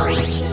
Bye.